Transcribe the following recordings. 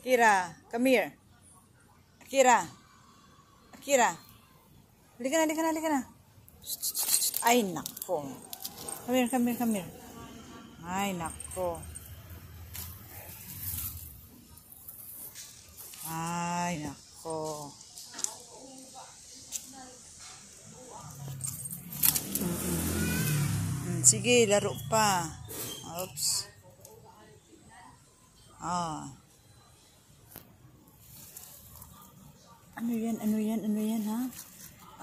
Akira, come here. Akira. Akira. Halika na, halika na, halika na. Ay, nako. Come here, come here, come here. Ay, nako. Ay, nako. Mm, sige, laro pa. Oops. Ah. Ano yan? Ano yan? Ano yan ha?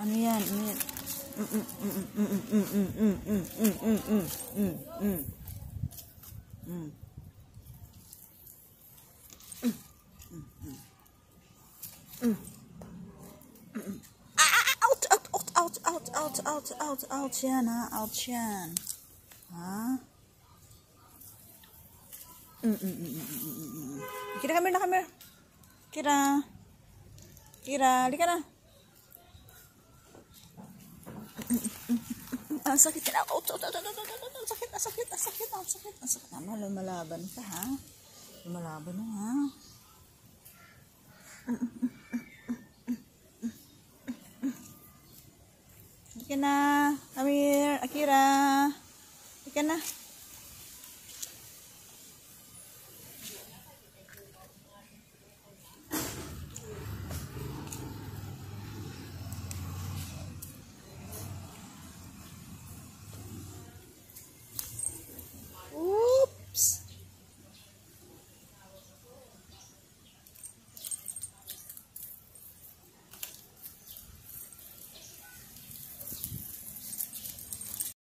Ano yan? Ano yan? out oud, oud, oud, yan ha, oud yan. Ha? Mm, mm, mm, mm, mm, mm. mm. Kira, come here. Kira. Kira, halika na. Ang sakit na. Out, out, sakit, ang sakit, ang sakit, ang sakit, ang sakit. Tama, lumalaban ka, ha? Lumalaban mo, ha? Halika na. Come here, Akira. Halika na.